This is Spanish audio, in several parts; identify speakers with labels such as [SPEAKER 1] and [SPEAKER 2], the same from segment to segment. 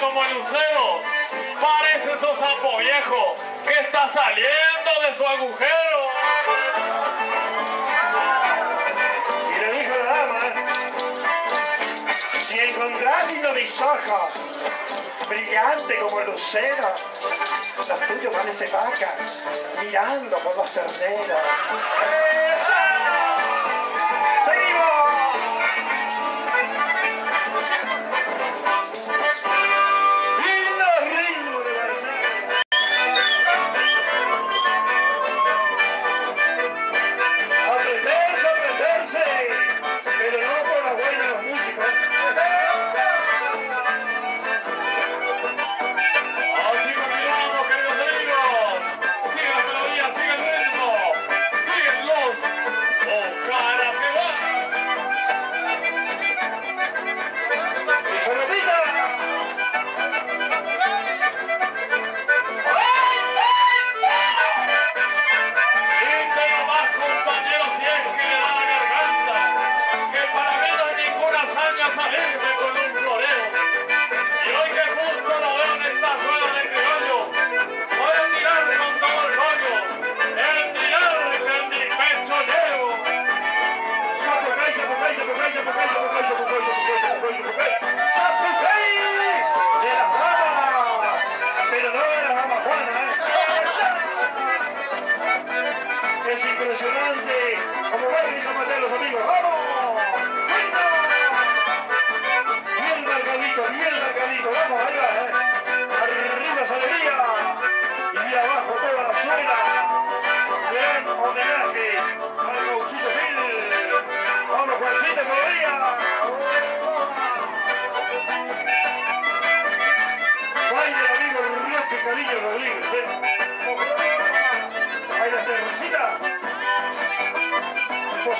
[SPEAKER 1] como el lucero. Parece su sapo viejo que está saliendo de su agujero.
[SPEAKER 2] Y le dijo la dama, si encontrás lindo mis ojos, brillante como el lucero, los tuyos parecen vacas, mirando por los terneros.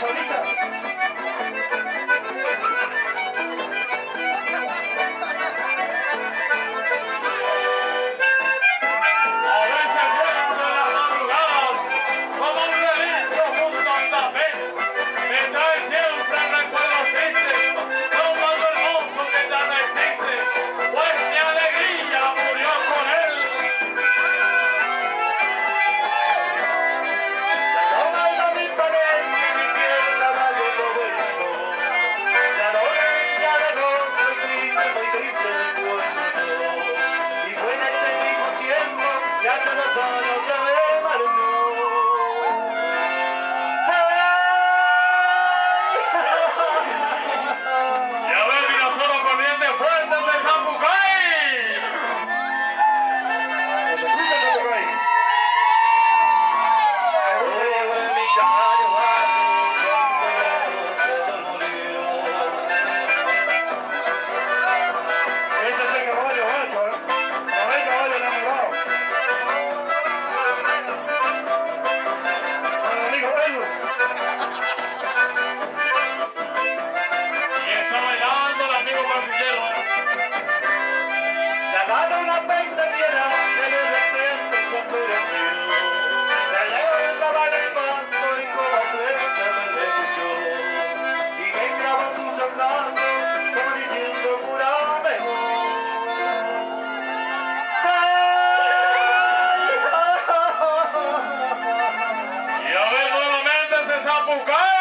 [SPEAKER 1] solita. Bulgária!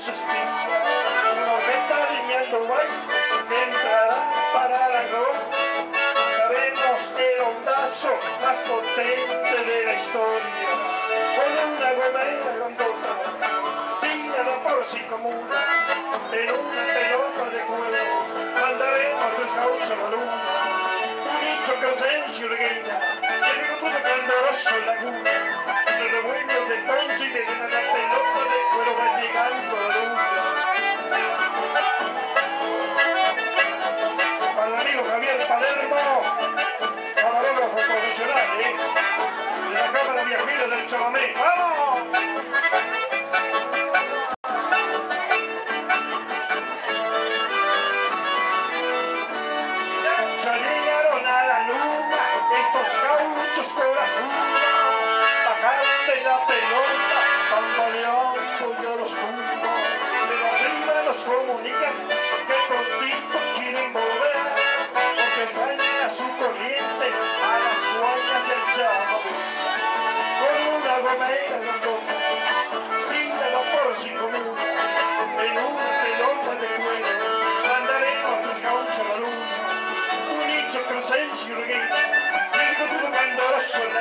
[SPEAKER 1] suspiro Lo que está riñando Entrará para
[SPEAKER 2] la Haremos el ondazo más potente de la historia. Con una gomera grandota Tirada por si comuna En una pelota de cuero Mandaremos los gauchos a la luna Un nicho crescencio de guerra Y el grupo de candoroso laguna el revuelo de poncho y de la pelota de cuero va llegando a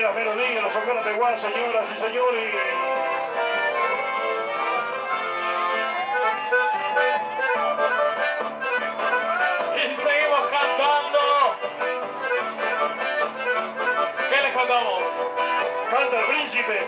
[SPEAKER 1] Sigue la
[SPEAKER 2] melodía, los socorros de Guas, señoras y señores.
[SPEAKER 1] Y seguimos cantando. ¿Qué les cantamos?
[SPEAKER 2] Canta el príncipe.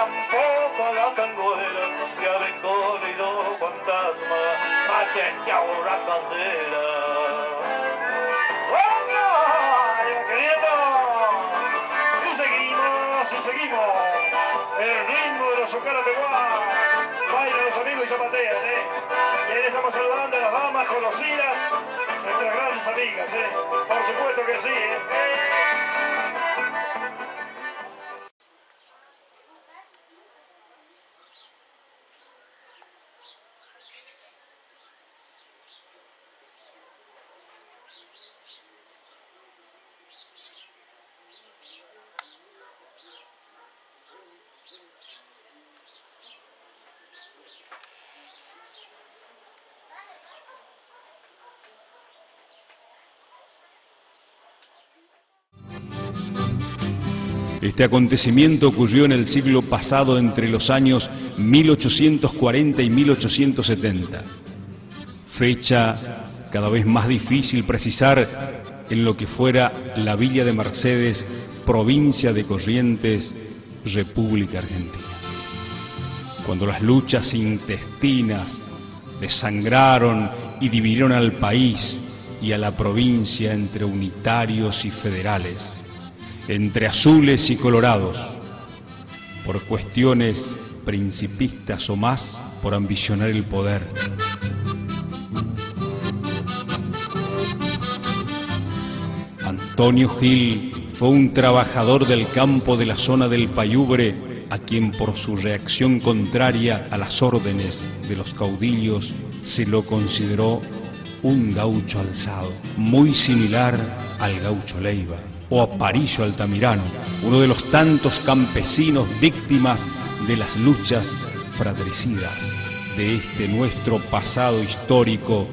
[SPEAKER 2] Tampoco a las angüelas. Que habéis corrido fantasmas, machete ahora candela. ¡Vamos! queriendo! Y seguimos, y seguimos. El ritmo de los Ocarateguá. Bailan los amigos y zapatean, ¿eh? Y ahí estamos saludando a las damas conocidas, nuestras grandes amigas, ¿eh? Por supuesto que sí, ¿eh?
[SPEAKER 3] Este acontecimiento ocurrió en el siglo pasado entre los años 1840 y 1870, fecha cada vez más difícil precisar en lo que fuera la Villa de Mercedes, provincia de Corrientes, República Argentina. Cuando las luchas intestinas desangraron y dividieron al país y a la provincia entre unitarios y federales, entre azules y colorados, por cuestiones principistas o más por ambicionar el poder. Antonio Gil fue un trabajador del campo de la zona del Payubre a quien por su reacción contraria a las órdenes de los caudillos se lo consideró un gaucho alzado, muy similar al gaucho Leiva o a Parillo Altamirano, uno de los tantos campesinos víctimas de las luchas fratricidas de este nuestro pasado histórico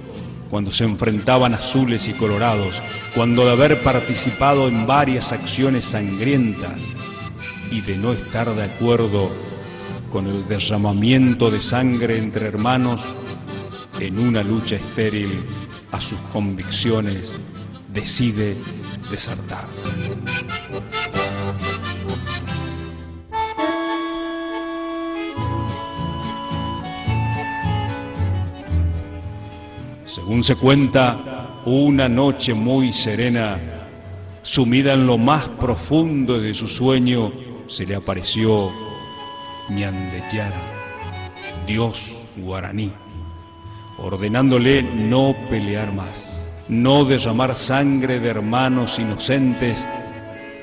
[SPEAKER 3] cuando se enfrentaban azules y colorados, cuando de haber participado en varias acciones sangrientas y de no estar de acuerdo con el derramamiento de sangre entre hermanos, en una lucha estéril a sus convicciones, decide desertar. Según se cuenta, una noche muy serena, sumida en lo más profundo de su sueño, se le apareció Ñandechara, Dios guaraní, ordenándole no pelear más, no derramar sangre de hermanos inocentes,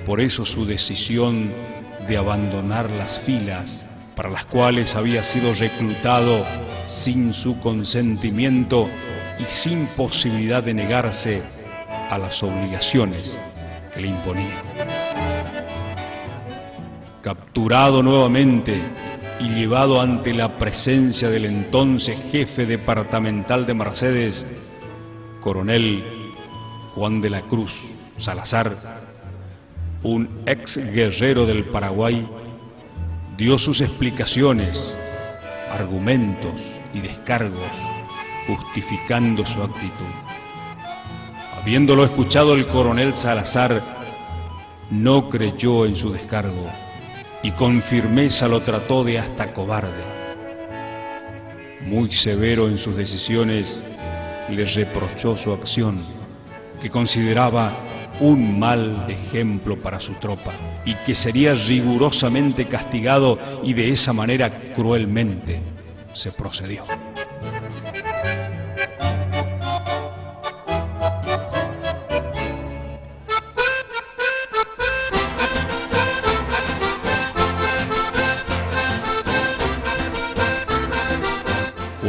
[SPEAKER 3] por eso su decisión de abandonar las filas para las cuales había sido reclutado sin su consentimiento y sin posibilidad de negarse a las obligaciones que le imponían. Capturado nuevamente y llevado ante la presencia del entonces jefe departamental de Mercedes, coronel Juan de la Cruz Salazar, un ex guerrero del Paraguay, dio sus explicaciones, argumentos y descargos justificando su actitud. Habiéndolo escuchado el coronel Salazar, no creyó en su descargo y con firmeza lo trató de hasta cobarde. Muy severo en sus decisiones, le reprochó su acción, que consideraba un mal ejemplo para su tropa y que sería rigurosamente castigado y de esa manera cruelmente se procedió.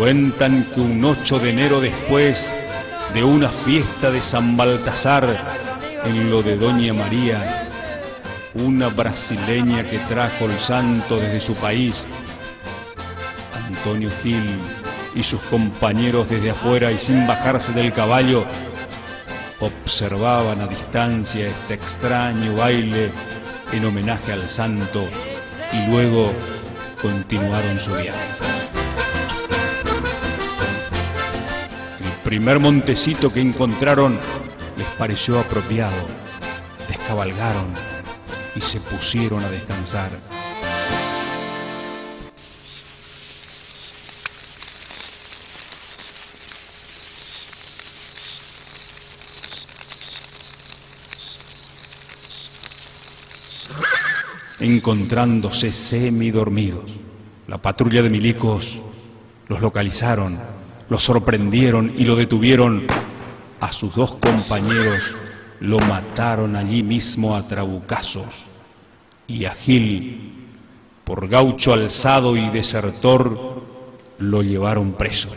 [SPEAKER 3] Cuentan que un 8 de enero después de una fiesta de San Baltasar en lo de Doña María, una brasileña que trajo el santo desde su país, Antonio Gil y sus compañeros desde afuera y sin bajarse del caballo, observaban a distancia este extraño baile en homenaje al santo y luego continuaron su viaje. Primer montecito que encontraron les pareció apropiado. Descabalgaron y se pusieron a descansar. Encontrándose semidormidos, la patrulla de milicos los localizaron lo sorprendieron y lo detuvieron. A sus dos compañeros lo mataron allí mismo a trabucazos. Y a Gil, por gaucho alzado y desertor, lo llevaron preso.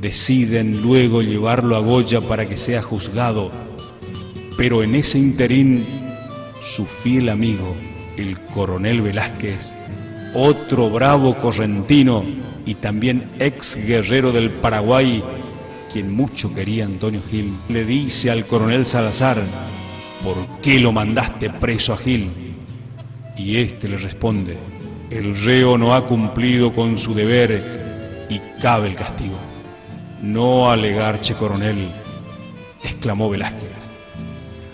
[SPEAKER 3] Deciden luego llevarlo a Goya para que sea juzgado, pero en ese interín su fiel amigo, el coronel Velázquez, otro bravo correntino y también ex guerrero del Paraguay, quien mucho quería Antonio Gil, le dice al coronel Salazar ¿por qué lo mandaste preso a Gil? Y éste le responde, el reo no ha cumplido con su deber y cabe el castigo. No alegar, che coronel, exclamó Velázquez.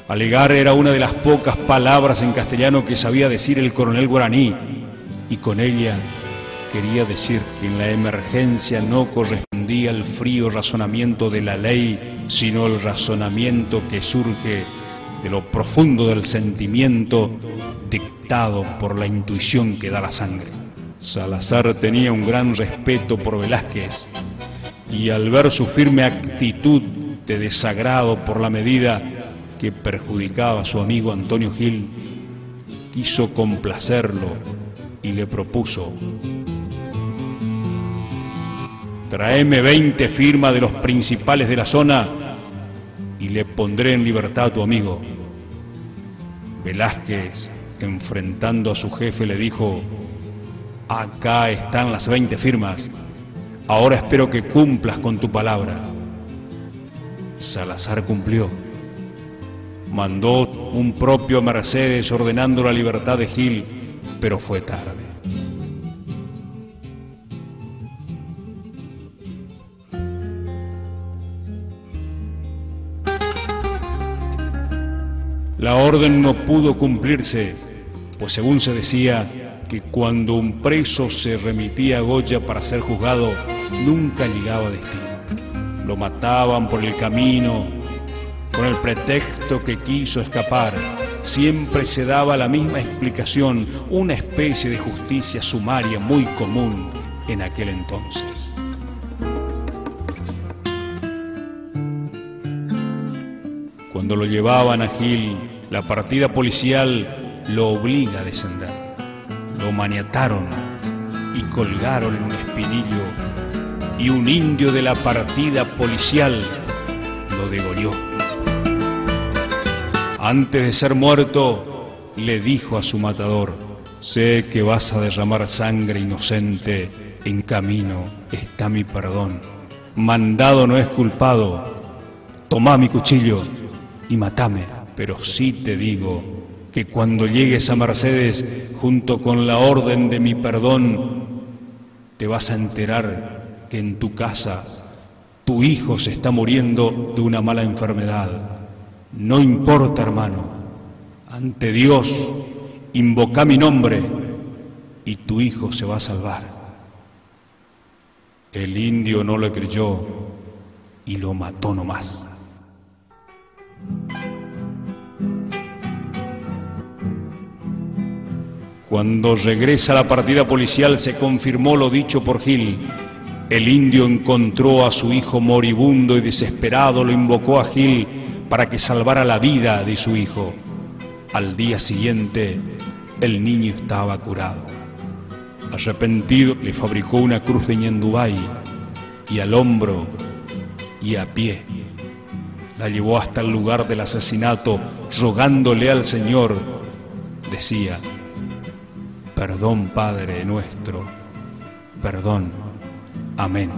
[SPEAKER 3] Alegar era una de las pocas palabras en castellano que sabía decir el coronel guaraní y con ella quería decir que en la emergencia no correspondía el frío razonamiento de la ley, sino el razonamiento que surge de lo profundo del sentimiento dictado por la intuición que da la sangre. Salazar tenía un gran respeto por Velázquez y al ver su firme actitud de desagrado por la medida que perjudicaba a su amigo Antonio Gil, quiso complacerlo y le propuso, traeme 20 firmas de los principales de la zona y le pondré en libertad a tu amigo. Velázquez, enfrentando a su jefe, le dijo, acá están las 20 firmas, ahora espero que cumplas con tu palabra. Salazar cumplió. Mandó un propio Mercedes ordenando la libertad de Gil, pero fue tarde. La orden no pudo cumplirse, pues según se decía que cuando un preso se remitía a Goya para ser juzgado, nunca llegaba a destino. Lo mataban por el camino, con el pretexto que quiso escapar. Siempre se daba la misma explicación, una especie de justicia sumaria muy común en aquel entonces. Cuando lo llevaban a Gil, la partida policial lo obliga a descender. Lo maniataron y colgaron en un espinillo y un indio de la partida policial lo degolló. Antes de ser muerto, le dijo a su matador, sé que vas a derramar sangre inocente, en camino está mi perdón. Mandado no es culpado, toma mi cuchillo y matame. Pero sí te digo que cuando llegues a Mercedes junto con la orden de mi perdón, te vas a enterar que en tu casa tu hijo se está muriendo de una mala enfermedad. No importa, hermano, ante Dios invoca mi nombre y tu hijo se va a salvar. El indio no le creyó y lo mató nomás. Cuando regresa la partida policial se confirmó lo dicho por Gil. El indio encontró a su hijo moribundo y desesperado lo invocó a Gil para que salvara la vida de su hijo. Al día siguiente el niño estaba curado. Arrepentido le fabricó una cruz de Ñandubay y al hombro y a pie. La llevó hasta el lugar del asesinato rogándole al Señor, decía, Perdón, Padre nuestro, perdón. Amén.